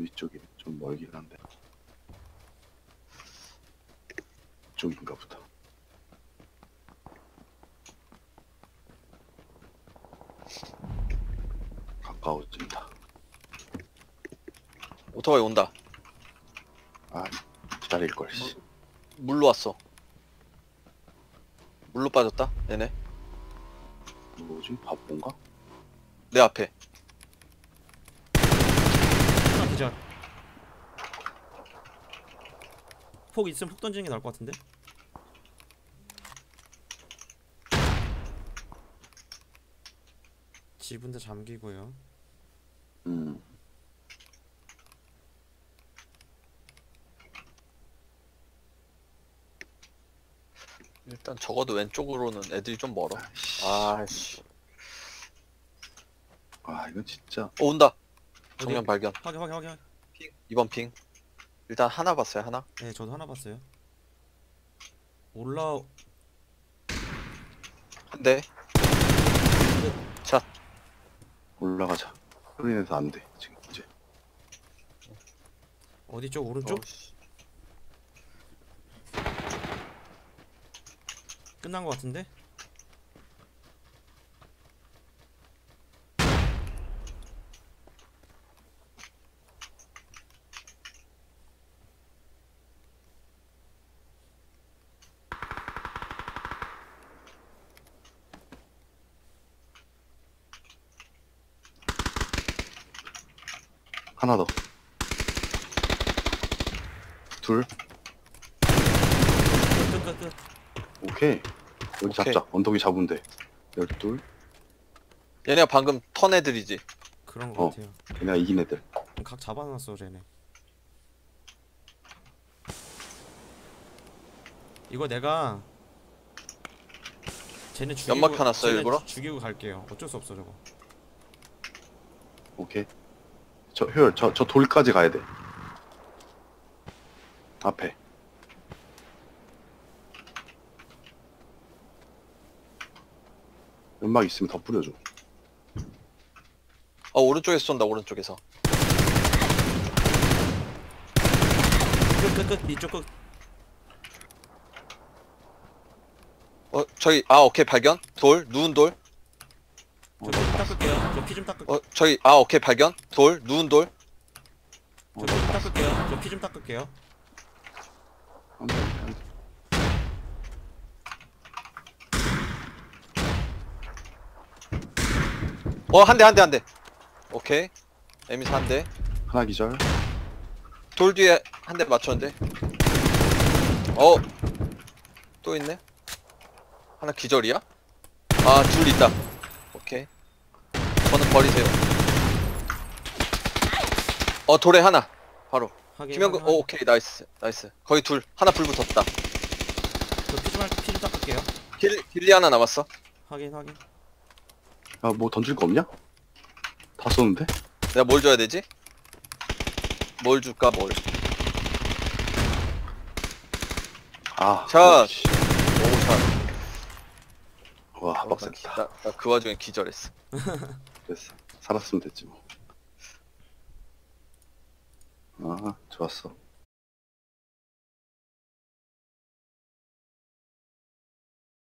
위쪽이 좀 멀긴 한데. 이쪽인가 보다. 가까워진다. 오토바이 온다. 아, 기다릴 걸. 씨. 물로 왔어. 물로 빠졌다. 얘네. 뭐지? 바본가? 내 앞에. 기절. 폭 있으면 폭 던지는 게 나을 것 같은데? 지분도 잠기고요. 음. 일단 적어도 왼쪽으로는 애들이 좀 멀어. 아씨. 아, 이건 진짜. 어, 온다. 어디? 정면 발견. 확인 확인 확인. 핑. 이번 핑. 일단 하나 봤어요. 하나. 네, 저도 하나 봤어요. 올라 한 대. 올라가자. 소리 내서 안 돼. 지금 이제. 어디 쪽 오른쪽? 어우씨. 끝난 것 같은데? 하나 더. 둘. 끝 끝 끝. 오케이. 여기 오케이. 잡자. 언덕이 잡으면 돼. 열둘. 얘네가 방금 턴 애들이지. 그런 것 어. 같아요. 내가 이긴 애들. 각 잡아놨어, 쟤네. 이거 내가 쟤네 죽이고 연막 쟤네 일부러? 죽이고 갈게요. 어쩔 수 없어 저거. 오케이. 저, 효열, 저, 저 돌까지 가야 돼. 앞에. 연막 있으면 더 뿌려줘. 어 오른쪽에서 쏜다. 오른쪽에서. 끝끝끝 이쪽 끝. 어 저기 아 오케이 발견. 돌 누운 돌. 저 피 좀 닦을게요. 저 피 좀 닦을. 어 저기 아 오케이 발견. 돌 누운 돌. 저 피 좀 닦을게요. 저 피 좀 닦을게요. 어 한 대 한 대 한 대. 오케이. 에미사 한 대. 하나 기절. 돌 뒤에 한 대 맞췄는데. 어. 또 있네. 하나 기절이야? 아, 둘 있다. 버리세요. 어, 돌에 하나. 바로. 김영근, 오, 오케이, 나이스. 나이스. 거기 둘. 하나 불 붙었다. 저피좀 피좀 닦을게요. 길, 길리 하나 남았어. 확인 확인. 아, 뭐 던질 거 없냐? 다 쏘는데? 내가 뭘 줘야 되지? 뭘 줄까, 뭘. 아. 자. 씨. 오, 잘. 와, 빡셌다. 나, 나그 와중에 기절했어. 됐어. 살았으면 됐지 뭐. 아, 좋았어.